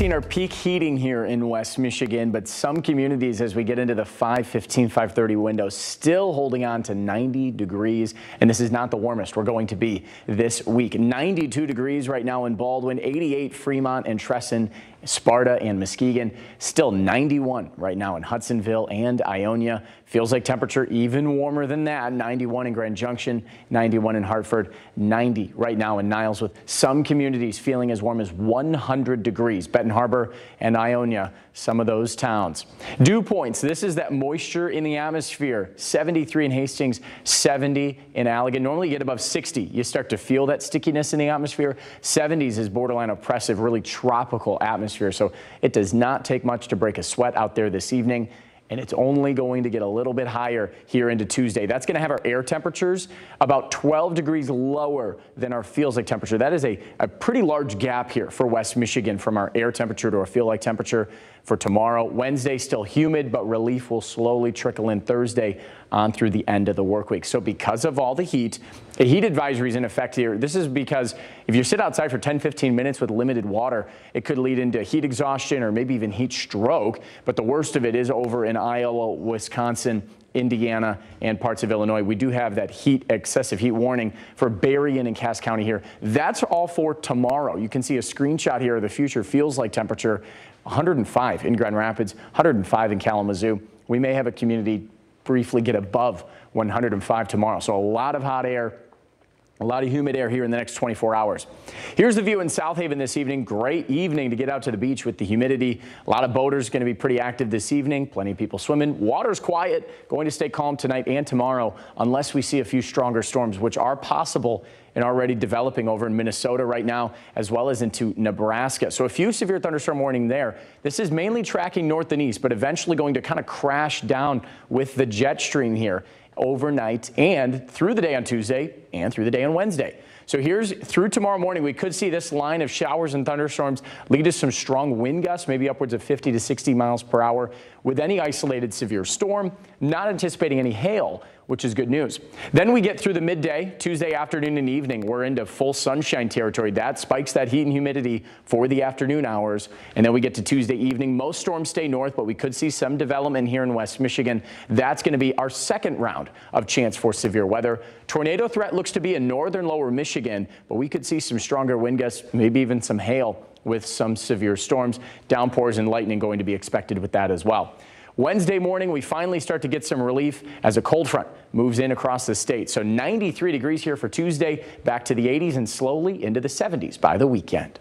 Our peak heating here in West Michigan, but some communities as we get into the 515, 530 window still holding on to 90 degrees. And this is not the warmest we're going to be this week. 92 degrees right now in Baldwin, 88 Fremont and Tresson, Sparta and Muskegon. Still 91 right now in Hudsonville and Ionia. Feels like temperature even warmer than that. 91 in Grand Junction, 91 in Hartford, 90 right now in Niles with some communities feeling as warm as 100 degrees. Benton Harbor and Ionia, some of those towns. Dew points. This is that moisture in the atmosphere. 73 in Hastings, 70 in Allegan. Normally you get above 60. You start to feel that stickiness in the atmosphere. 70s is borderline oppressive, really tropical atmosphere. So it does not take much to break a sweat out there this evening and it's only going to get a little bit higher here into Tuesday. That's going to have our air temperatures about 12 degrees lower than our feels like temperature. That is a, a pretty large gap here for West Michigan from our air temperature to our feel like temperature for tomorrow. Wednesday still humid, but relief will slowly trickle in Thursday on through the end of the work week. So because of all the heat, a heat advisory is in effect here. This is because if you sit outside for 10, 15 minutes with limited water, it could lead into heat exhaustion or maybe even heat stroke. But the worst of it is over in Iowa, Wisconsin, Indiana, and parts of Illinois. We do have that heat, excessive heat warning for Berrien and Cass County here. That's all for tomorrow. You can see a screenshot here of the future feels like temperature 105 in Grand Rapids, 105 in Kalamazoo. We may have a community briefly get above 105 tomorrow. So a lot of hot air a lot of humid air here in the next 24 hours. Here's the view in South Haven this evening. Great evening to get out to the beach with the humidity. A lot of boaters going to be pretty active this evening. Plenty of people swimming. Water's quiet. Going to stay calm tonight and tomorrow unless we see a few stronger storms, which are possible and already developing over in Minnesota right now, as well as into Nebraska. So a few severe thunderstorm warning there. This is mainly tracking north and east, but eventually going to kind of crash down with the jet stream here overnight and through the day on Tuesday and through the day on Wednesday. So here's through tomorrow morning, we could see this line of showers and thunderstorms lead to some strong wind gusts, maybe upwards of 50 to 60 miles per hour with any isolated severe storm. Not anticipating any hail, which is good news. Then we get through the midday, Tuesday afternoon and evening. We're into full sunshine territory. That spikes that heat and humidity for the afternoon hours. And then we get to Tuesday evening. Most storms stay north, but we could see some development here in West Michigan. That's going to be our second round of chance for severe weather. Tornado threat looks to be in northern lower Michigan, but we could see some stronger wind gusts, maybe even some hail with some severe storms. Downpours and lightning going to be expected with that as well. Wednesday morning, we finally start to get some relief as a cold front moves in across the state. So 93 degrees here for Tuesday, back to the 80s and slowly into the 70s by the weekend.